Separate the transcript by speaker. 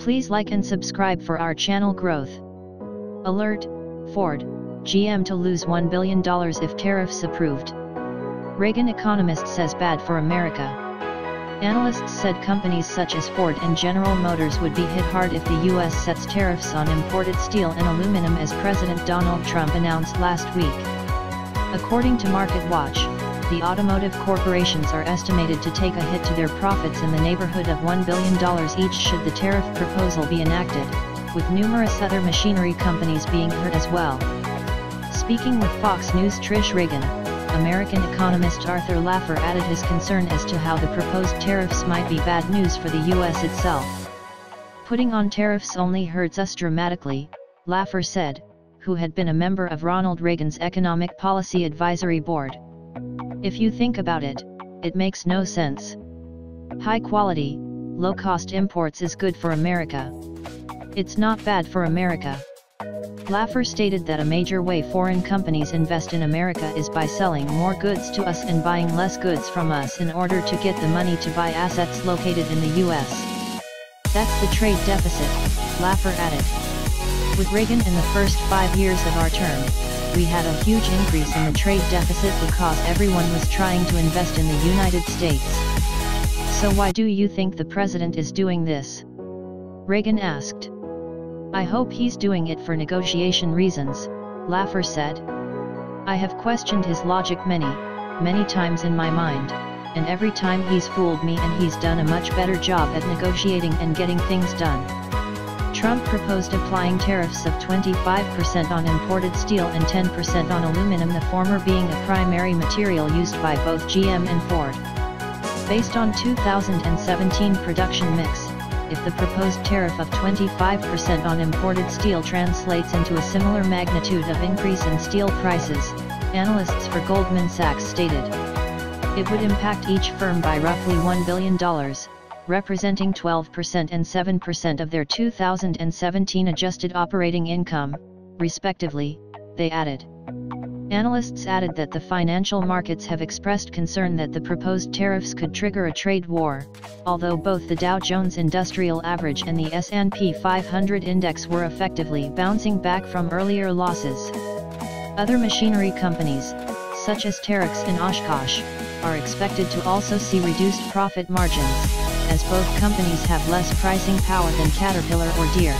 Speaker 1: Please like and subscribe for our channel growth. Alert, Ford, GM to lose $1 billion if tariffs approved. Reagan economist says bad for America. Analysts said companies such as Ford and General Motors would be hit hard if the U.S. sets tariffs on imported steel and aluminum as President Donald Trump announced last week. According to Market Watch, the automotive corporations are estimated to take a hit to their profits in the neighborhood of $1 billion each should the tariff proposal be enacted, with numerous other machinery companies being hurt as well. Speaking with Fox News Trish Regan, American economist Arthur Laffer added his concern as to how the proposed tariffs might be bad news for the U.S. itself. Putting on tariffs only hurts us dramatically, Laffer said, who had been a member of Ronald Reagan's Economic Policy Advisory Board. If you think about it, it makes no sense. High quality, low cost imports is good for America. It's not bad for America. Laffer stated that a major way foreign companies invest in America is by selling more goods to us and buying less goods from us in order to get the money to buy assets located in the US. That's the trade deficit, Laffer added. With Reagan in the first five years of our term, we had a huge increase in the trade deficit because everyone was trying to invest in the United States. So why do you think the president is doing this? Regan asked. I hope he's doing it for negotiation reasons, Laffer said. I have questioned his logic many, many times in my mind, and every time he's fooled me and he's done a much better job at negotiating and getting things done. Trump proposed applying tariffs of 25% on imported steel and 10% on aluminum the former being a primary material used by both GM and Ford. Based on 2017 production mix, if the proposed tariff of 25% on imported steel translates into a similar magnitude of increase in steel prices, analysts for Goldman Sachs stated. It would impact each firm by roughly $1 billion, representing 12% and 7% of their 2017 adjusted operating income, respectively, they added. Analysts added that the financial markets have expressed concern that the proposed tariffs could trigger a trade war, although both the Dow Jones Industrial Average and the S&P 500 index were effectively bouncing back from earlier losses. Other machinery companies, such as Terex and Oshkosh, are expected to also see reduced profit margins, as both companies have less pricing power than Caterpillar or Deere,